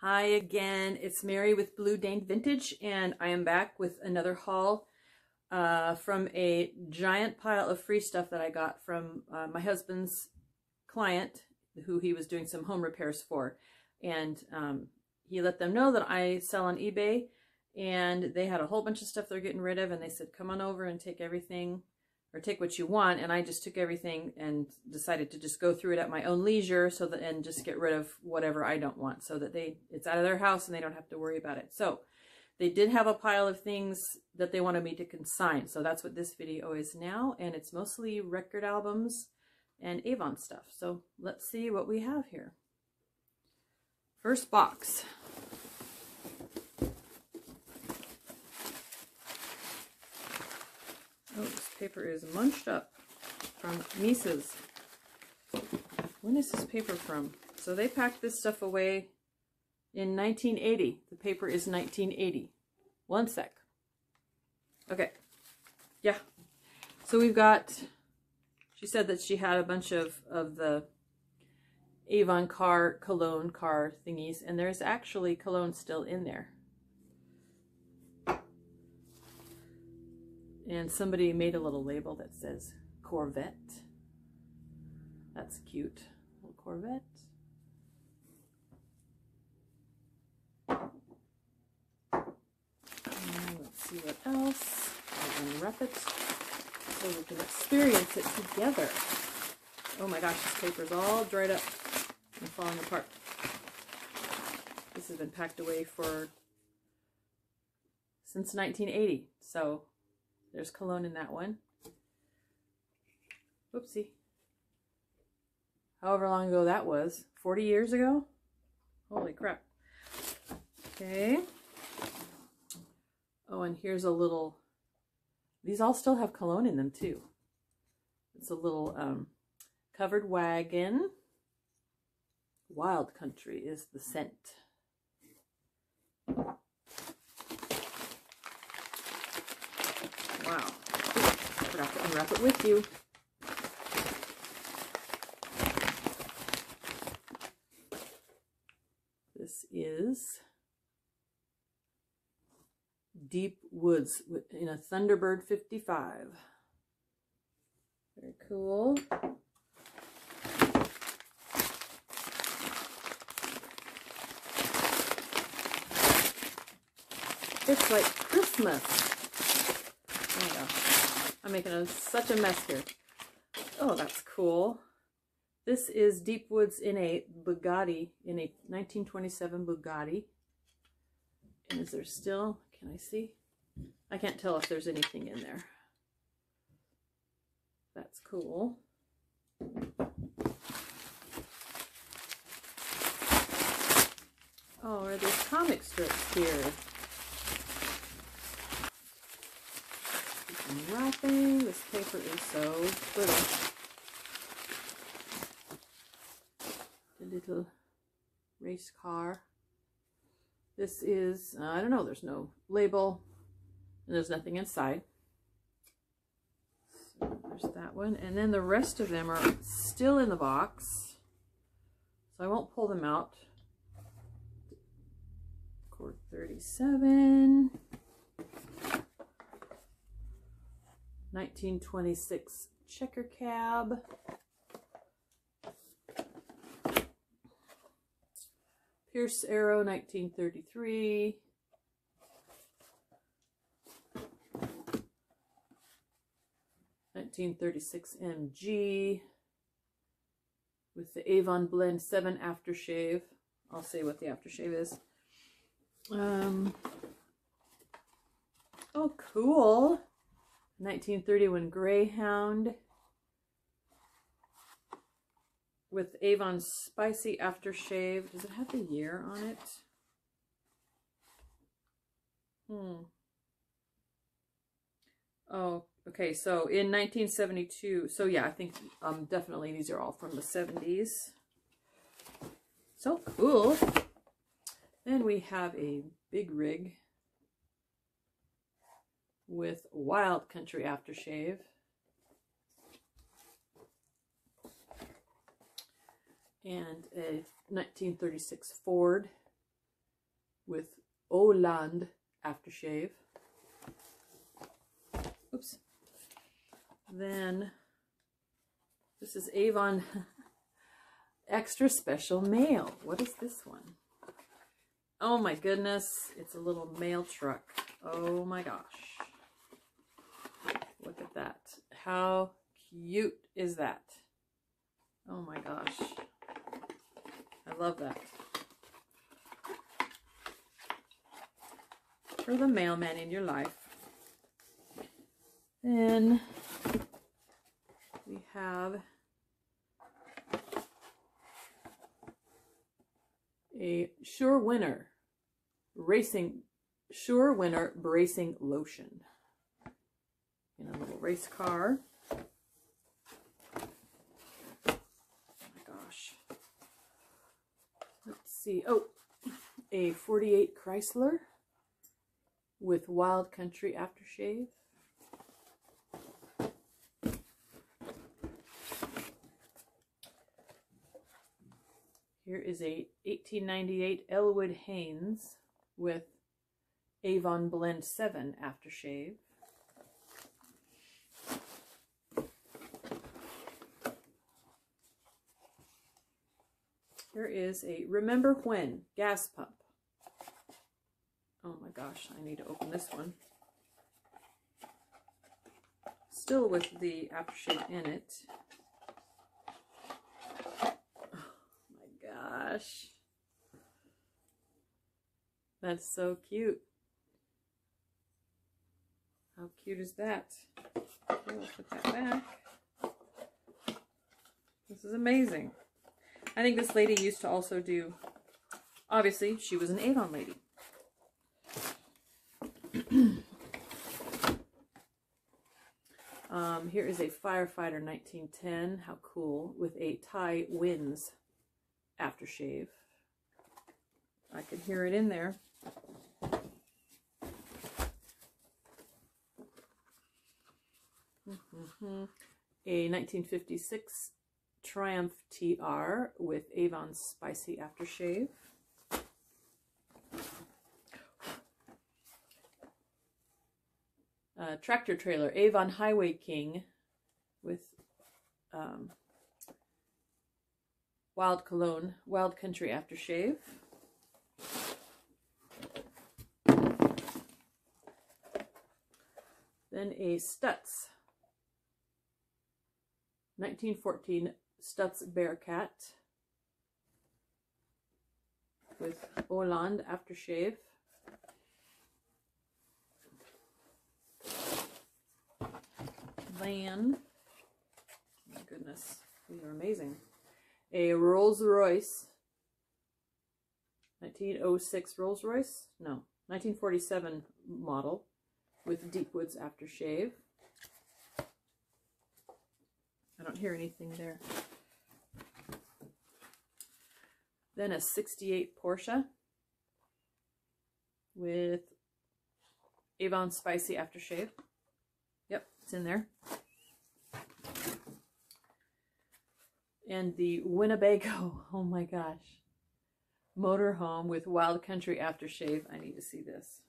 Hi again, it's Mary with Blue Dane Vintage and I am back with another haul uh, from a giant pile of free stuff that I got from uh, my husband's client who he was doing some home repairs for. And um, he let them know that I sell on eBay and they had a whole bunch of stuff they're getting rid of and they said come on over and take everything or take what you want. And I just took everything and decided to just go through it at my own leisure so that, and just get rid of whatever I don't want so that they, it's out of their house and they don't have to worry about it. So they did have a pile of things that they wanted me to consign. So that's what this video is now. And it's mostly record albums and Avon stuff. So let's see what we have here. First box. This paper is munched up from Mises. When is this paper from? So they packed this stuff away in 1980. The paper is 1980. One sec. Okay. Yeah. So we've got, she said that she had a bunch of, of the Avon car, cologne car thingies, and there's actually cologne still in there. And somebody made a little label that says Corvette. That's cute. Little Corvette. Let's see what else. I'll unwrap it so we can experience it together. Oh my gosh, this paper's all dried up and falling apart. This has been packed away for since 1980. So there's cologne in that one. Oopsie. However long ago that was. 40 years ago? Holy crap. Okay. Oh, and here's a little... These all still have cologne in them, too. It's a little um, covered wagon. Wild Country is the scent. Wow. I forgot to unwrap it with you. This is Deep Woods in a Thunderbird 55. Very cool. It's like Christmas. I'm making a, such a mess here. Oh, that's cool. This is Deep Woods in a Bugatti, in a 1927 Bugatti. And is there still, can I see? I can't tell if there's anything in there. That's cool. Oh, are there comic strips here? Wrapping. This paper is so little. The little race car. This is, uh, I don't know, there's no label. And there's nothing inside. So there's that one. And then the rest of them are still in the box. So I won't pull them out. Cord 37. 1926 checker cab. Pierce Arrow, 1933. Nineteen thirty six MG with the Avon Blend 7 aftershave. I'll say what the aftershave is. Um, oh, cool. 1931 Greyhound with Avon Spicy Aftershave. Does it have the year on it? Hmm. Oh, okay. So in 1972, so yeah, I think um, definitely these are all from the 70s. So cool. Then we have a big rig with Wild Country Aftershave. And a 1936 Ford with Oland aftershave. Oops. Then this is Avon Extra Special Mail. What is this one? Oh my goodness. It's a little mail truck. Oh my gosh. That. How cute is that? Oh my gosh. I love that. For the mailman in your life. Then we have a Sure Winner racing Sure Winner bracing lotion in a little race car. Oh my gosh. Let's see. Oh, a 48 Chrysler with Wild Country aftershave. Here is a 1898 Elwood Haynes with Avon Blend 7 aftershave. Here is a Remember When gas pump. Oh my gosh, I need to open this one. Still with the aftershave in it. Oh my gosh. That's so cute. How cute is that? Okay, we'll put that back. This is amazing. I think this lady used to also do, obviously, she was an Avon lady. um, here is a Firefighter 1910. How cool. With a Tai Winds aftershave. I can hear it in there. A 1956 Triumph TR with Avon Spicy Aftershave. Uh, tractor trailer, Avon Highway King with um, Wild Cologne, Wild Country Aftershave. Then a Stutz, 1914 Stutz Bearcat with Oland Aftershave. Then, my goodness, these are amazing a Rolls Royce, 1906 Rolls Royce, no, 1947 model with Deepwoods aftershave. I don't hear anything there. Then a 68 Porsche with Avon Spicy Aftershave. Yep, it's in there. and the Winnebago. Oh my gosh. Motorhome with Wild Country Aftershave. I need to see this.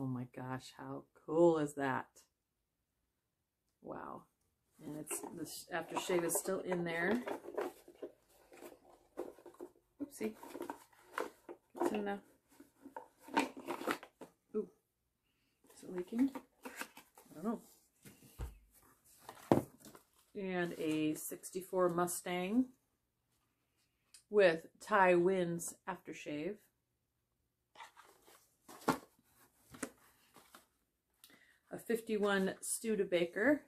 Oh my gosh, how cool is that? Wow. And it's the aftershave is still in there. Oopsie. It's in there. Ooh. Is it leaking? I don't know. And a 64 Mustang with Tai Winds aftershave. A 51 Studebaker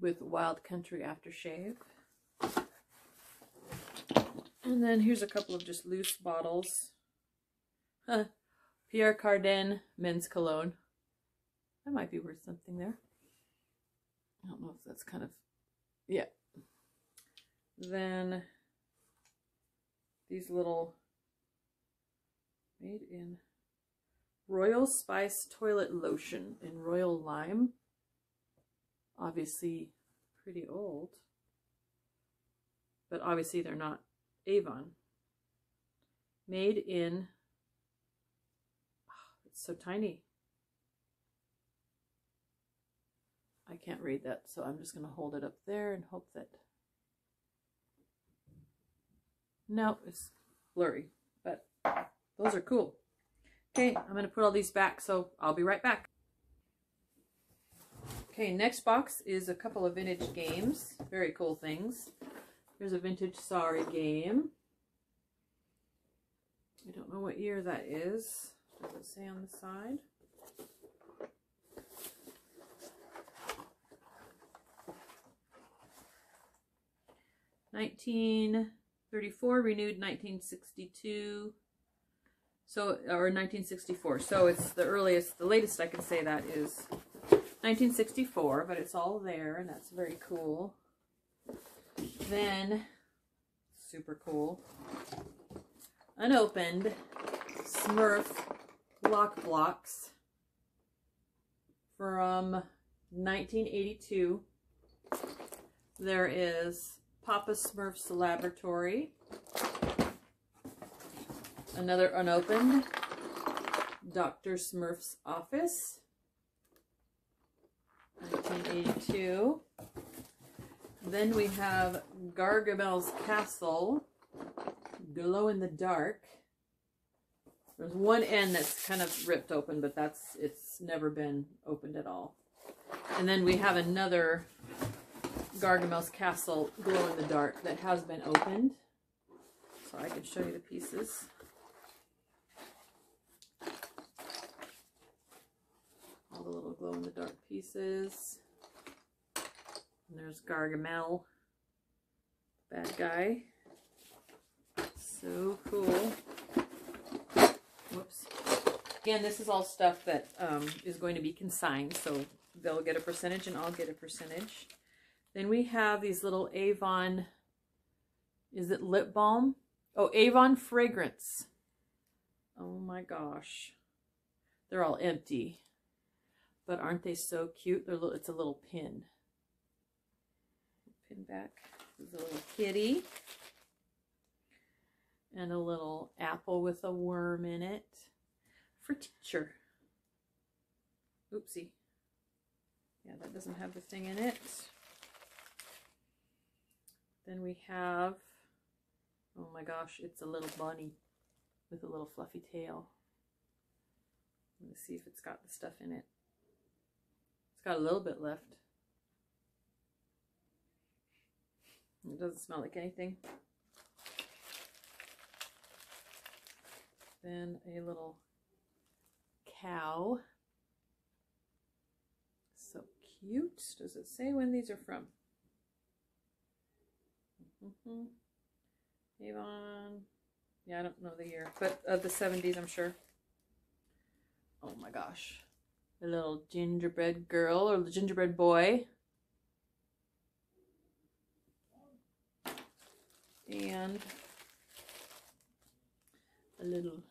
with Wild Country aftershave. And then here's a couple of just loose bottles. Huh. Pierre Cardin men's cologne. That might be worth something there. I don't know if that's kind of, yeah. Then these little made in Royal Spice Toilet Lotion in Royal Lime. obviously pretty old. But obviously they're not Avon. Made in, oh, it's so tiny. I can't read that, so I'm just going to hold it up there and hope that, no, it's blurry, but those are cool. Okay, I'm going to put all these back, so I'll be right back. Okay, next box is a couple of vintage games. Very cool things. Here's a vintage Sorry game. I don't know what year that is. Does it say on the side? Nineteen thirty-four, renewed nineteen sixty-two. So, or 1964. So it's the earliest, the latest I can say that is 1964, but it's all there, and that's very cool. Then, super cool, unopened Smurf lock blocks from 1982. There is Papa Smurf's Laboratory. Another unopened Dr. Smurf's Office. 1982. Then we have Gargamel's Castle, Glow in the Dark. There's one end that's kind of ripped open, but that's it's never been opened at all. And then we have another Gargamel's Castle Glow in the Dark that has been opened. So I can show you the pieces. All the little glow in the dark pieces. And there's Gargamel, bad guy. So cool. Whoops. Again, this is all stuff that um, is going to be consigned, so they'll get a percentage and I'll get a percentage. Then we have these little Avon, is it lip balm? Oh, Avon fragrance. Oh my gosh. They're all empty. But aren't they so cute? They're little, it's a little pin pin back. There's a little kitty. And a little apple with a worm in it for teacher. Oopsie. Yeah, that doesn't have the thing in it. Then we have, oh my gosh, it's a little bunny with a little fluffy tail. Let's see if it's got the stuff in it. Got a little bit left. It doesn't smell like anything. Then a little cow. So cute. Does it say when these are from? Mm -hmm. Avon. Yeah, I don't know the year, but of the 70s, I'm sure. Oh my gosh. The little gingerbread girl or the gingerbread boy. and a little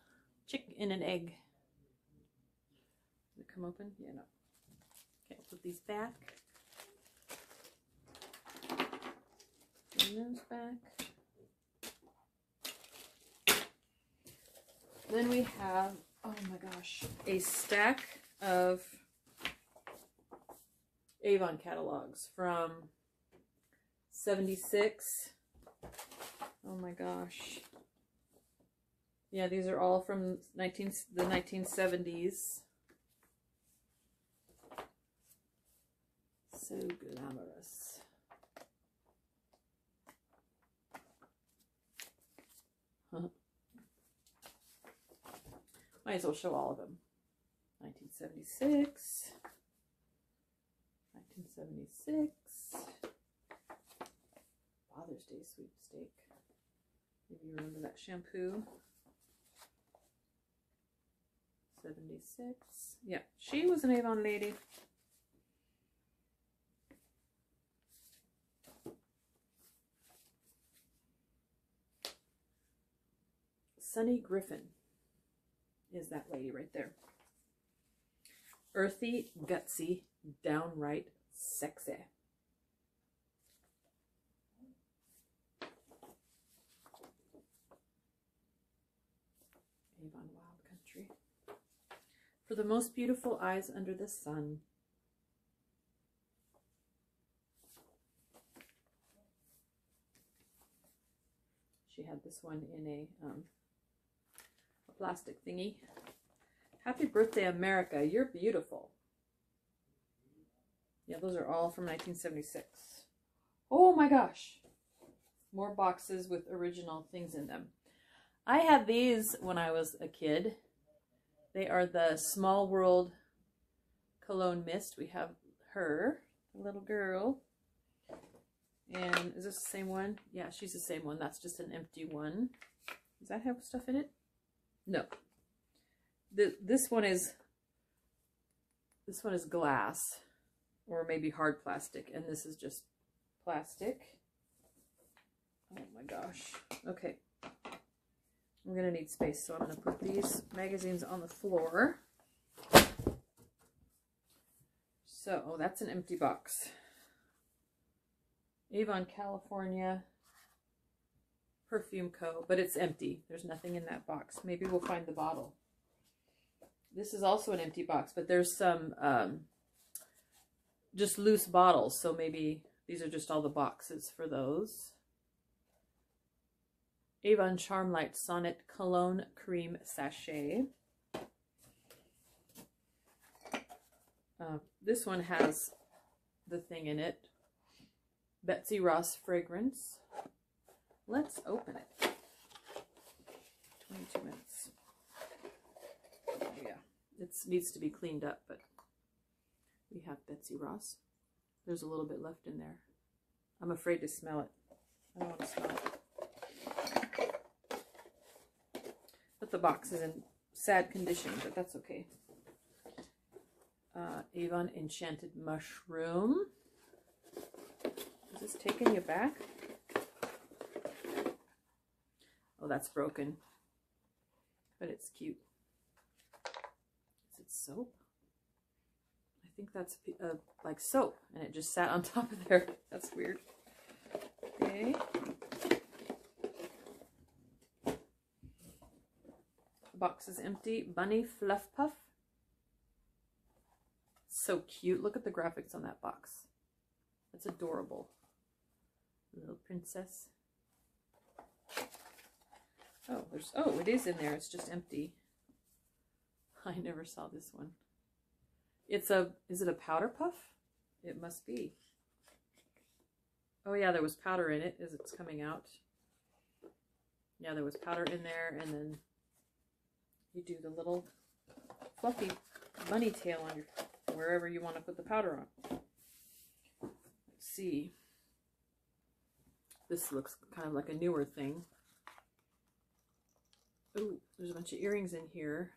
chick in an egg. Did it come open? Yeah, no. Okay, put these back. Those back. Then we have, oh my gosh, a stack of Avon catalogs from 76 Oh my gosh. Yeah, these are all from 19 the 1970s. So glamorous. Huh. Might as well show all of them. 1976. 1976. Father's Day sweepstake. Maybe you remember that shampoo. 76. Yeah, she was an Avon lady. Sunny Griffin is that lady right there. Earthy, gutsy, downright Sexy. Avon Wild Country. For the most beautiful eyes under the sun. She had this one in a, um, a plastic thingy. Happy birthday, America. You're beautiful. Yeah, those are all from 1976. Oh my gosh. More boxes with original things in them. I had these when I was a kid. They are the Small World Cologne Mist. We have her, the little girl. And is this the same one? Yeah, she's the same one. That's just an empty one. Does that have stuff in it? No. This one is this one is glass or maybe hard plastic and this is just plastic. Oh my gosh. Okay. I'm going to need space, so I'm going to put these magazines on the floor. So, oh, that's an empty box. Avon, California Perfume Co., but it's empty. There's nothing in that box. Maybe we'll find the bottle. This is also an empty box, but there's some um, just loose bottles, so maybe these are just all the boxes for those. Avon Charmlight Sonnet Cologne Cream Sachet. Uh, this one has the thing in it. Betsy Ross Fragrance. Let's open it. 22 minutes. Yeah, it needs to be cleaned up, but we have Betsy Ross. There's a little bit left in there. I'm afraid to smell it. I don't want to smell it. But the box is in sad condition, but that's okay. Uh, Avon Enchanted Mushroom. Is this taking you back? Oh, that's broken. But it's cute. Soap? I think that's uh, like soap, and it just sat on top of there. That's weird. Okay. Box is empty. Bunny Fluff Puff. So cute. Look at the graphics on that box. That's adorable. Little princess. Oh, there's, oh, it is in there. It's just empty. I never saw this one. It's a, is it a powder puff? It must be. Oh yeah, there was powder in it as it's coming out. Yeah, there was powder in there and then you do the little fluffy bunny tail on your wherever you want to put the powder on. Let's see. This looks kind of like a newer thing. Oh, there's a bunch of earrings in here.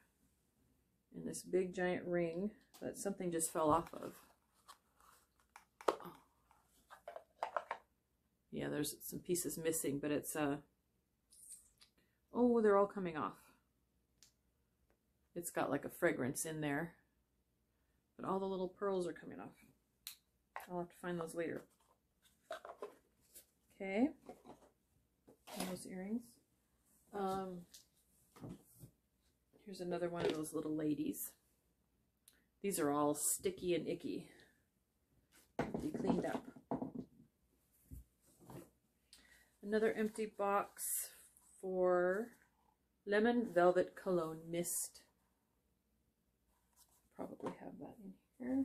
And this big giant ring that something just fell off of. Yeah, there's some pieces missing, but it's, uh, oh, they're all coming off. It's got like a fragrance in there. But all the little pearls are coming off. I'll have to find those later. Okay. And those earrings. Um, here's another one of those little ladies. These are all sticky and icky. Be cleaned up. Another empty box for Lemon Velvet Cologne Mist probably have that in here.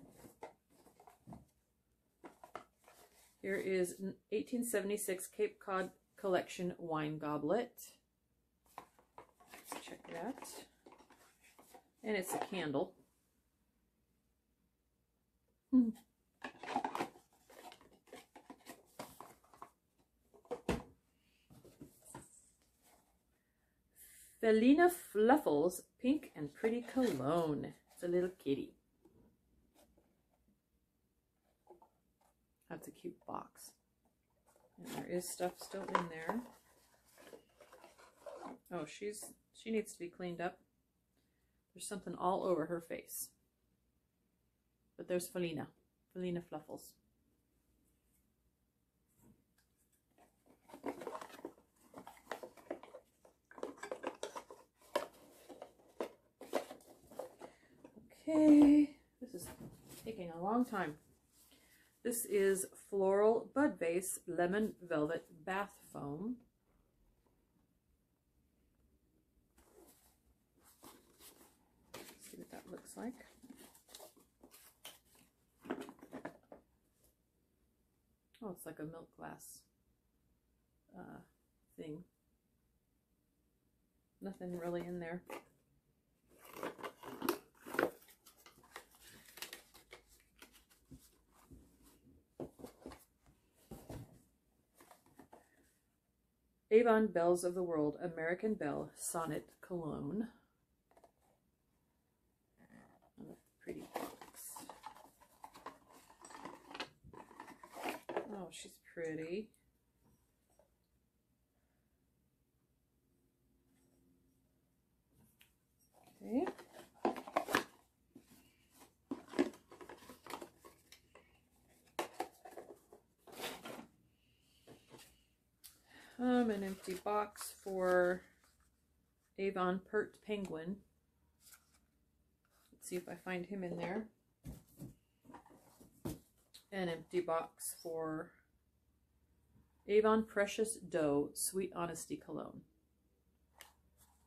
Here is 1876 Cape Cod Collection Wine Goblet. Let's check that. And it's a candle. Felina Fluffles Pink and Pretty Cologne It's a little kitty. That's a cute box. And there is stuff still in there. Oh, she's she needs to be cleaned up. There's something all over her face. But there's Felina. Felina Fluffles. Okay, this is taking a long time. This is Floral Bud Vase Lemon Velvet Bath Foam. see what that looks like. Oh, it's like a milk glass uh, thing. Nothing really in there. Avon Bells of the World American Bell, Sonnet Cologne. pretty box. Oh, she's pretty. Okay. Um, an empty box for Avon Pert Penguin. Let's see if I find him in there. An empty box for Avon Precious Doe Sweet Honesty Cologne.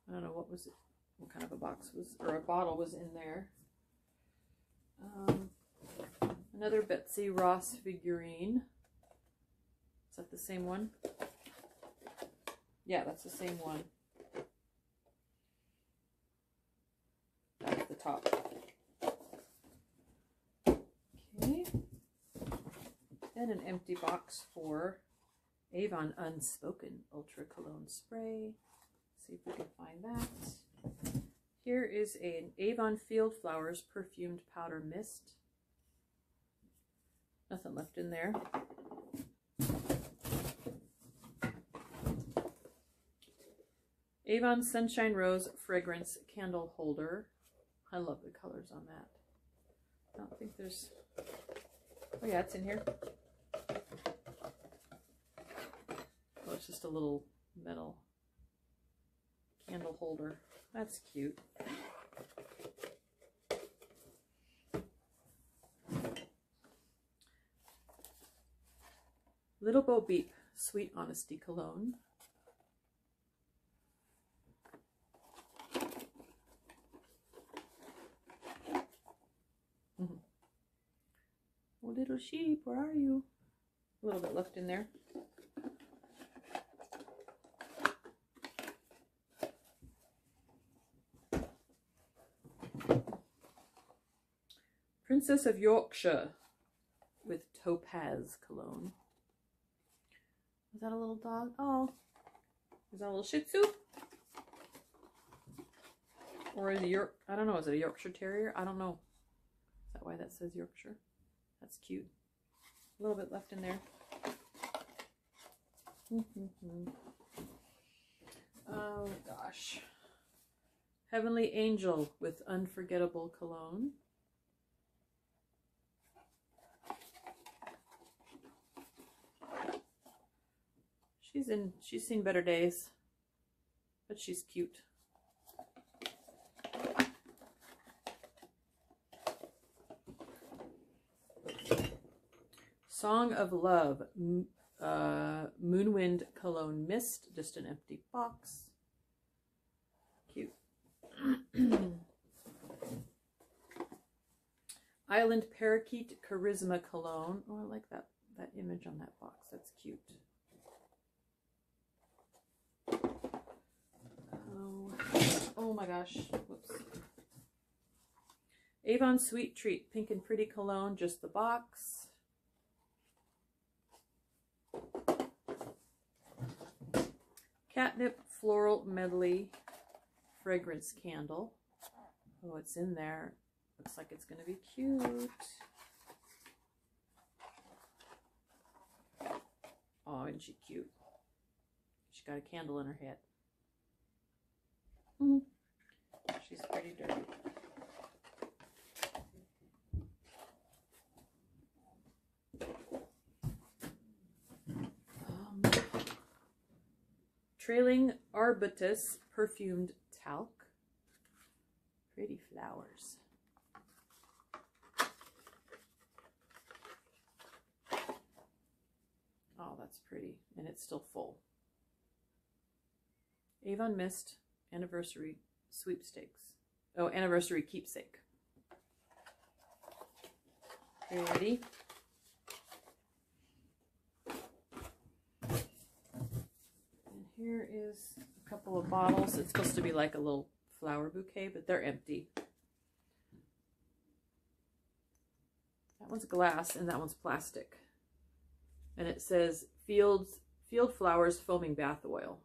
I don't know what was it, what kind of a box was, or a bottle was in there. Um, another Betsy Ross figurine. Is that the same one? Yeah, that's the same one. That's the top. Okay. Then an empty box for Avon Unspoken Ultra Cologne Spray. See if we can find that. Here is an Avon Field Flowers Perfumed Powder Mist. Nothing left in there. Avon Sunshine Rose Fragrance Candle Holder. I love the colors on that. I don't think there's... Oh yeah, it's in here. Oh, it's just a little metal candle holder. That's cute. Little Bo Beep Sweet Honesty Cologne. Mm-hmm. Oh, little sheep, where are you? A little bit left in there. Princess of Yorkshire with Topaz cologne. Is that a little dog? Oh, is that a little Shih Tzu? Or is it York? I don't know. Is it a Yorkshire Terrier? I don't know. Is that why that says Yorkshire? That's cute. A little bit left in there. oh gosh. Heavenly Angel with Unforgettable Cologne. She's in she's seen better days. But she's cute. Song of Love, uh, Moonwind Cologne Mist, just an empty box. Cute. Island Parakeet Charisma Cologne. Oh, I like that, that image on that box. That's cute. Oh, oh my gosh. Whoops. Avon Sweet Treat Pink and Pretty Cologne, just the box. Catnip Floral Medley Fragrance Candle. Oh, it's in there. Looks like it's going to be cute. Oh, isn't she cute? She got a candle in her head. Mm. She's pretty dirty. Um, trailing Arbutus perfumed talc. Pretty flowers. Oh, that's pretty. And it's still full. Avon Mist Anniversary Sweepstakes. Oh, Anniversary Keepsake. Ready? And here is a couple of bottles. It's supposed to be like a little flower bouquet, but they're empty. That one's glass and that one's plastic. And it says Fields Field Flowers Foaming Bath Oil.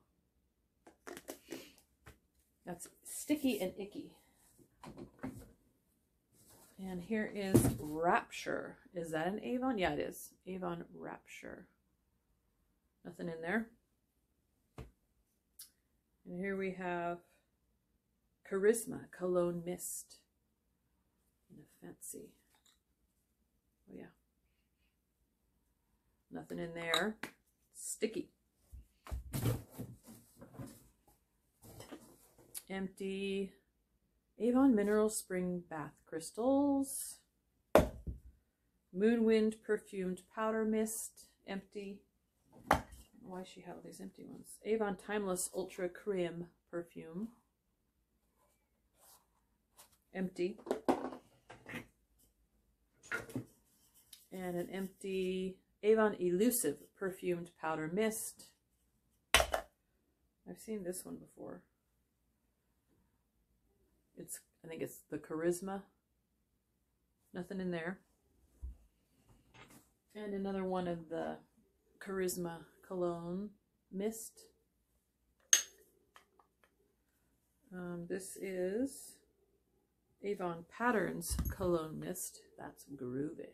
That's sticky and icky. And here is Rapture. Is that an Avon? Yeah, it is. Avon Rapture. Nothing in there. And here we have Charisma Cologne Mist. In a fancy. Oh, yeah. Nothing in there. Sticky. Empty. Avon Mineral Spring Bath Crystals. Moonwind Perfumed Powder Mist. Empty. Why she have all these empty ones? Avon Timeless Ultra Cream Perfume. Empty. And an empty Avon Elusive Perfumed Powder Mist. I've seen this one before. It's, I think it's the Charisma. Nothing in there. And another one of the Charisma Cologne Mist. Um, this is Avon Patterns Cologne Mist. That's groovy.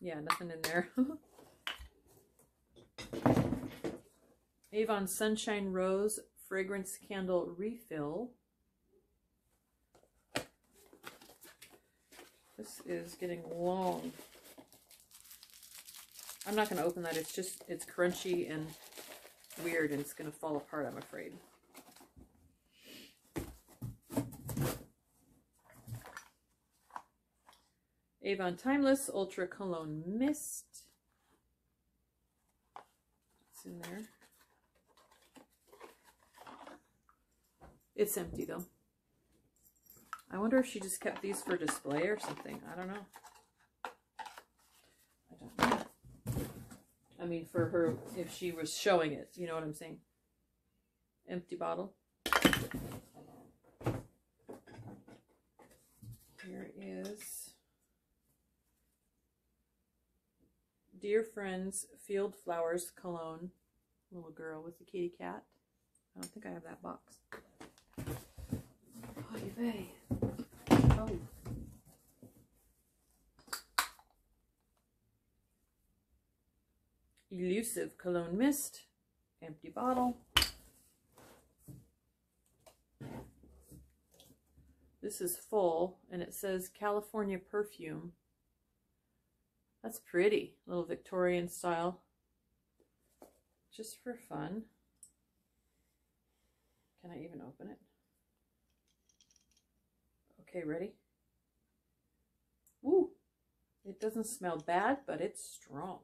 Yeah, nothing in there. Avon Sunshine Rose Fragrance Candle Refill. This is getting long. I'm not going to open that. It's just, it's crunchy and weird and it's going to fall apart, I'm afraid. Avon Timeless Ultra Cologne Mist. It's in there. It's empty though. I wonder if she just kept these for display or something. I don't know. I don't know. I mean, for her, if she was showing it, you know what I'm saying? Empty bottle. Here is Dear Friends Field Flowers Cologne. Little girl with the kitty cat. I don't think I have that box. Oy. Oh. Elusive Cologne Mist. Empty bottle. This is full and it says California Perfume. That's pretty. Little Victorian style. Just for fun. Can I even open it? Okay, ready? Woo! It doesn't smell bad, but it's strong.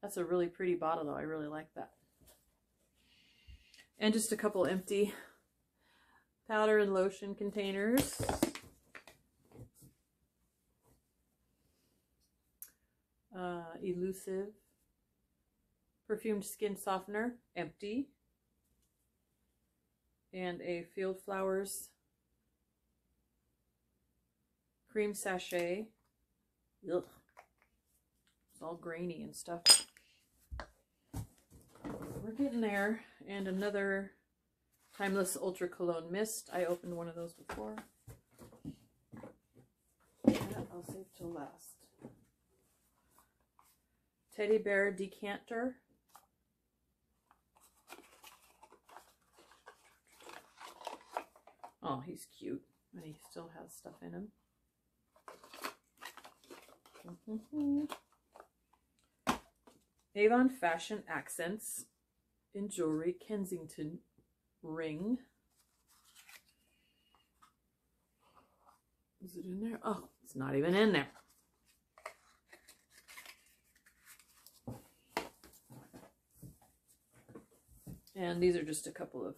That's a really pretty bottle, though. I really like that. And just a couple empty powder and lotion containers. Uh, elusive perfumed skin softener, empty. And a Field Flowers cream sachet. Ugh. It's all grainy and stuff. We're getting there. And another Timeless Ultra Cologne Mist. I opened one of those before. That I'll save till last. Teddy Bear Decanter. Oh, he's cute. And he still has stuff in him. Mm-hmm. Avon Fashion Accents in Jewelry Kensington ring. Is it in there? Oh, it's not even in there. And these are just a couple of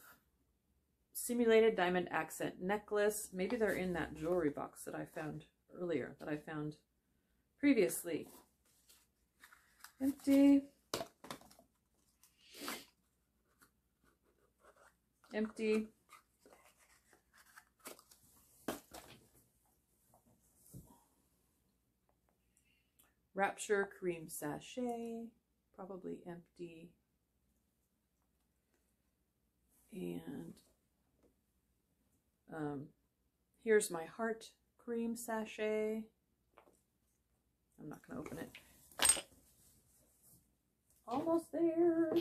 simulated diamond accent necklace. Maybe they're in that jewelry box that I found earlier, that I found previously. Empty. Empty. Rapture cream sachet, probably empty. And um, here's my heart cream sachet. I'm not going to open it. Almost there.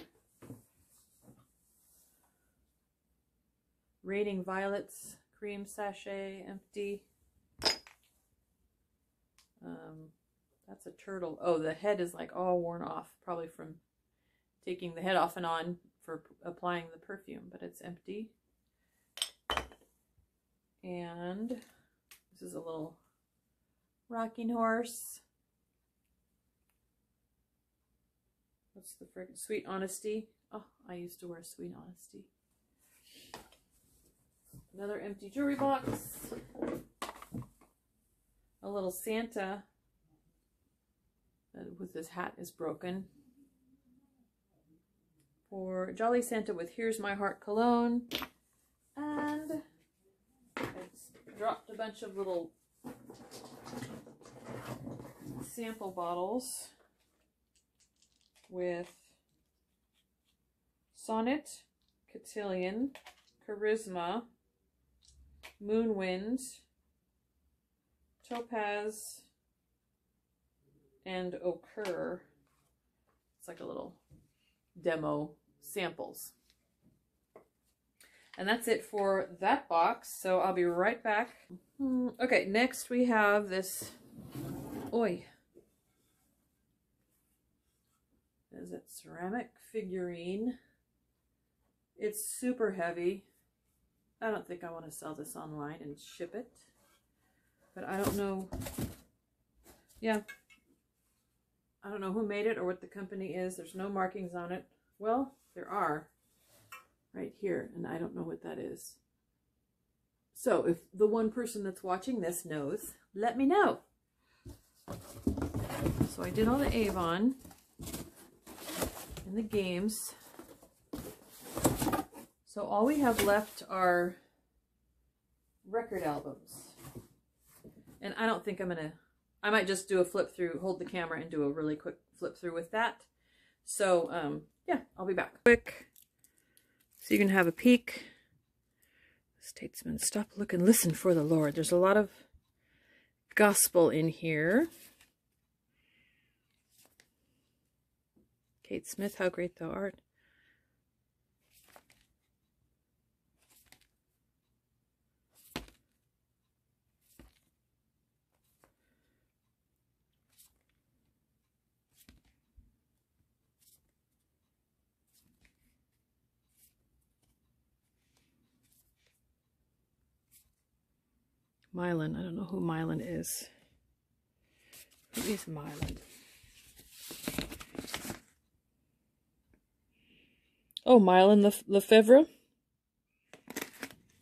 Raining Violets cream sachet, empty. Um, that's a turtle. Oh, the head is like all worn off, probably from taking the head off and on for applying the perfume, but it's empty. And this is a little rocking horse. What's the friggin' Sweet Honesty? Oh, I used to wear Sweet Honesty. Another empty jewelry box. A little Santa uh, with his hat is broken. For Jolly Santa with Here's My Heart cologne. And dropped a bunch of little sample bottles with Sonnet, Cotillion, Charisma, Moonwind, Topaz, and Occur. It's like a little demo samples. And that's it for that box. So I'll be right back. Hmm, okay, next we have this, oi. Is it ceramic figurine? It's super heavy. I don't think I want to sell this online and ship it. But I don't know. Yeah. I don't know who made it or what the company is. There's no markings on it. Well, there are right here, and I don't know what that is. So if the one person that's watching this knows, let me know. So I did all the Avon and the games. So all we have left are record albums. And I don't think I'm going to, I might just do a flip through, hold the camera and do a really quick flip through with that. So, um, yeah, I'll be back. Quick, so you can have a peek. Statesmen, stop, look, and listen for the Lord. There's a lot of gospel in here. Kate Smith, how great thou art. Mylon. I don't know who Mylon is. Who is Mylon? Oh, Mylon Le Lefevre?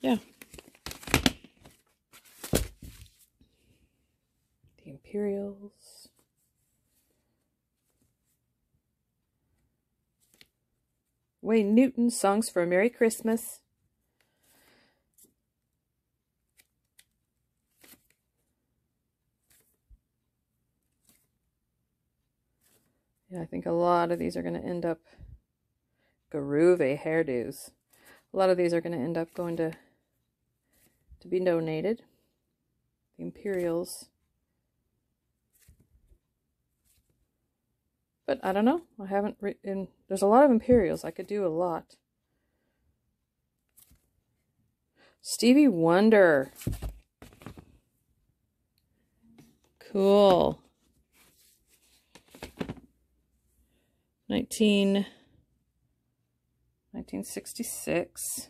Yeah. The Imperials. Wayne Newton, Songs for a Merry Christmas. Yeah, I think a lot of these are going to end up groovy hairdos. A lot of these are going to end up going to to be donated. The Imperials. But I don't know. I haven't written. There's a lot of Imperials. I could do a lot. Stevie Wonder. Cool. 19, 1966.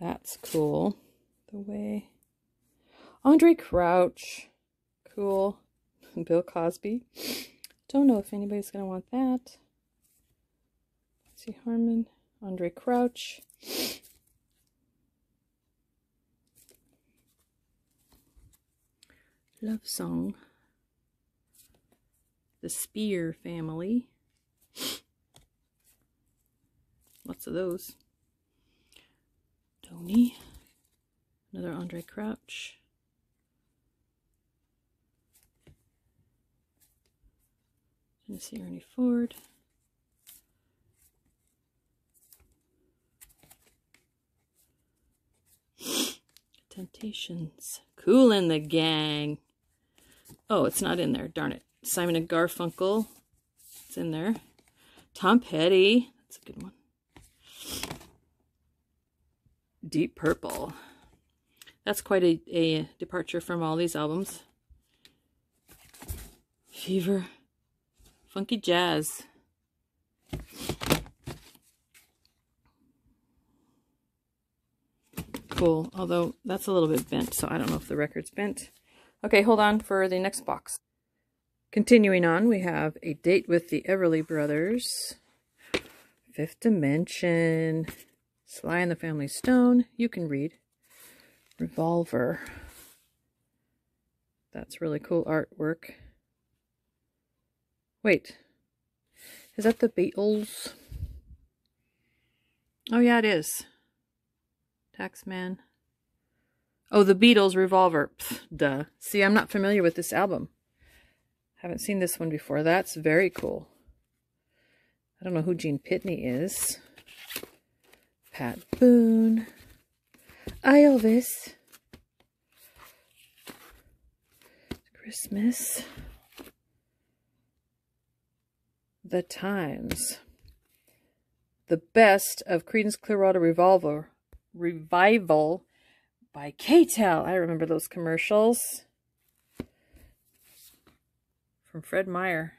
That's cool. The way. Andraé Crouch. Cool. Bill Cosby. Don't know if anybody's going to want that. See Harmon. Andraé Crouch. Love Song. The Speer family. Lots of those. Tony. Another Andraé Crouch. Tennessee Ernie Ford. Temptations. Kool and the Gang. Oh, it's not in there. Darn it. Simon and Garfunkel. It's in there. Tom Petty. That's a good one. Deep Purple. That's quite a, a departure from all these albums. Fever. Funky Jazz. Cool, although that's a little bit bent, so I don't know if the record's bent. Okay, hold on for the next box. Continuing on, we have A Date with the Everly Brothers. Fifth Dimension. Sly and the Family Stone. You can read. Revolver. That's really cool artwork. Wait. Is that the Beatles? Oh, yeah, it is. Taxman. Oh, the Beatles Revolver. Pfft, duh. See, I'm not familiar with this album. Haven't seen this one before. That's very cool. I don't know who Gene Pitney is. Pat Boone. I Elvis. Christmas. The Times. The best of Creedence Clearwater Revolver Revival by K-tel. I remember those commercials. From Fred Meyer.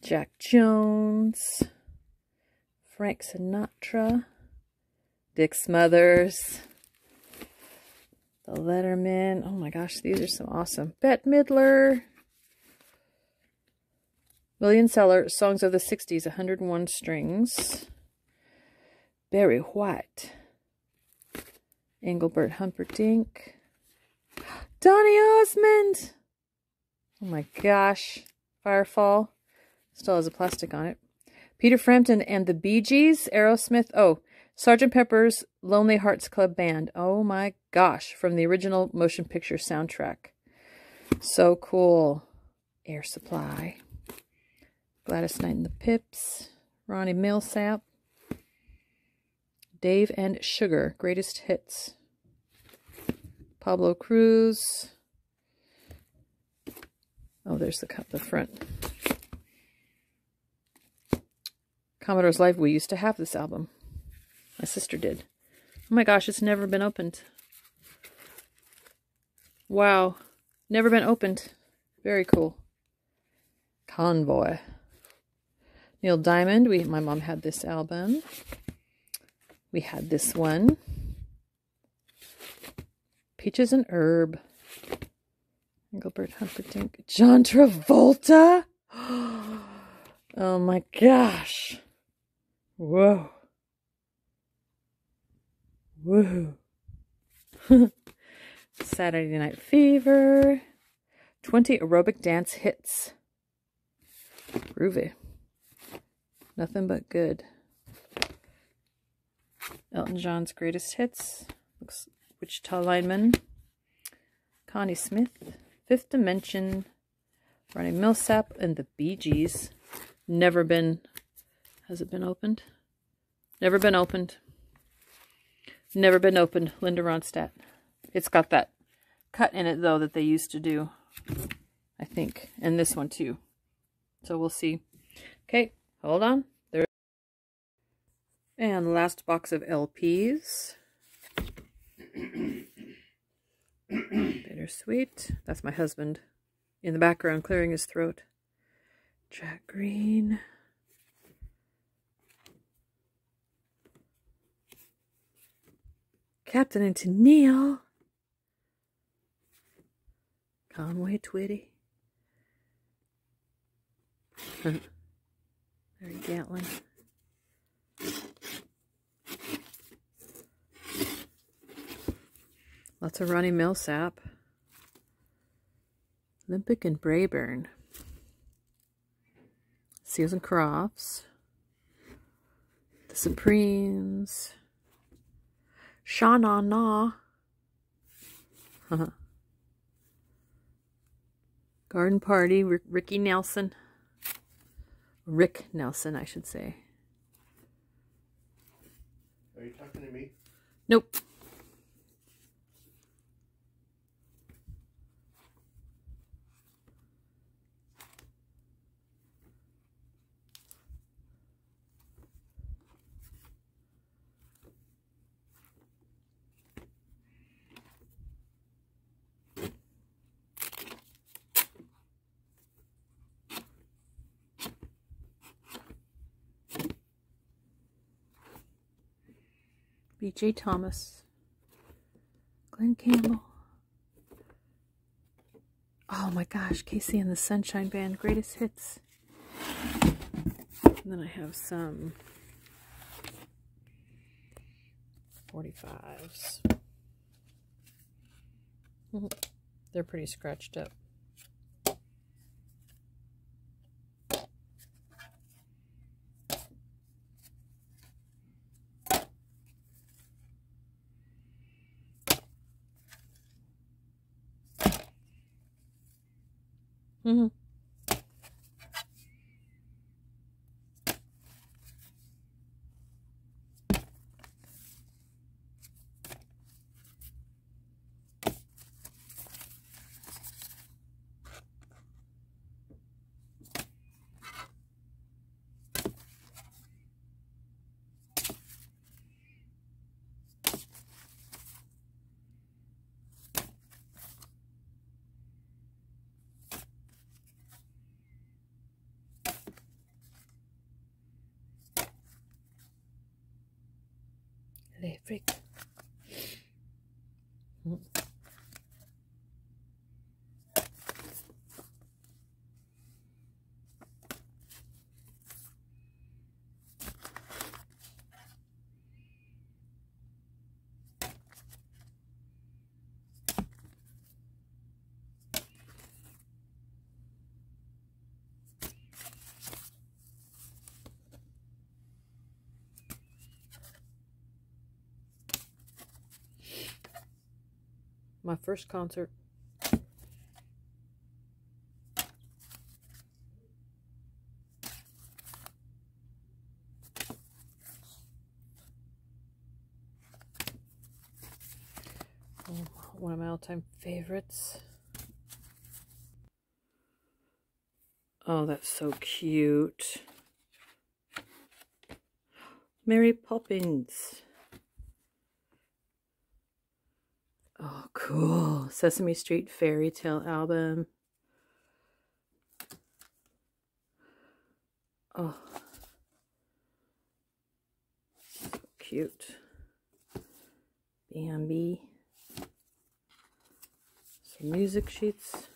Jack Jones. Frank Sinatra. Dick Smothers. The Lettermen. Oh my gosh, these are so awesome. Bette Midler. William Seller, Songs of the 60s, 101 Strings. Barry White. Engelbert Humperdinck. Donny Osmond! Oh my gosh. Firefall. Still has a plastic on it. Peter Frampton and the Bee Gees. Aerosmith. Oh, Sergeant Pepper's Lonely Hearts Club Band. Oh my gosh. From the original motion picture soundtrack. So cool. Air Supply. Gladys Knight and the Pips. Ronnie Milsap. Dave and Sugar, greatest hits. Pablo Cruise. Oh, there's the the front. Commodore's Live. We used to have this album. My sister did. Oh my gosh, it's never been opened. Wow. Never been opened. Very cool. Convoy. Neil Diamond. We my mom had this album. We had this one. Peaches and Herb. Engelbert Humperdinck. John Travolta. Oh my gosh. Whoa. Woo. Saturday Night Fever. 20 aerobic dance hits. Groovy. Nothing but good. Elton John's greatest hits. Looks Wichita Lineman. Connie Smith. Fifth Dimension. Ronnie Milsap and the Bee Gees. Never been. Has it been opened? Never been opened. Never been opened. Linda Ronstadt. It's got that cut in it, though, that they used to do. I think. And this one, too. So we'll see. Okay, hold on. There. And last box of LPs. Bittersweet. That's my husband in the background clearing his throat. Jack Greene. Captain and Tennille. Conway Twitty. Larry Gatlin. Lots of Ronnie Milsap. Olympic and Brayburn. Seals and Crofts. The Supremes. Sha Na Na. Garden Party, Ricky Nelson. Rick Nelson, I should say. Are you talking to me? Nope. B.J. Thomas, Glen Campbell. Oh my gosh, KC and the Sunshine Band, greatest hits. And then I have some 45s. Mm-hmm. They're pretty scratched up. Mm-hmm. Electric. My first concert. Oh, one of my all-time favorites. Oh, that's so cute. Mary Poppins. Oh, cool. Sesame Street Fairy Tale album. Oh. Cute. Bambi. Some music sheets.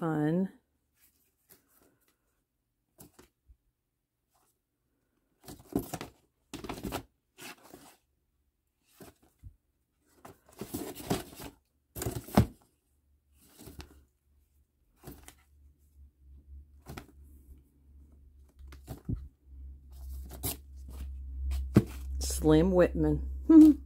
Fun. Slim Whitman.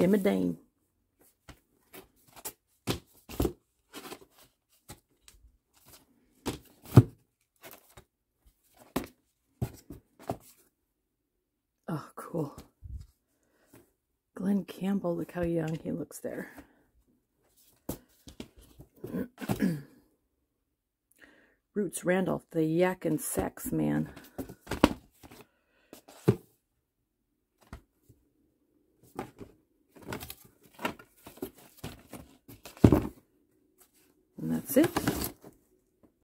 Jimmy Dean. Oh, cool. Glen Campbell, look how young he looks there. Boots Randolph, the yak and sax man.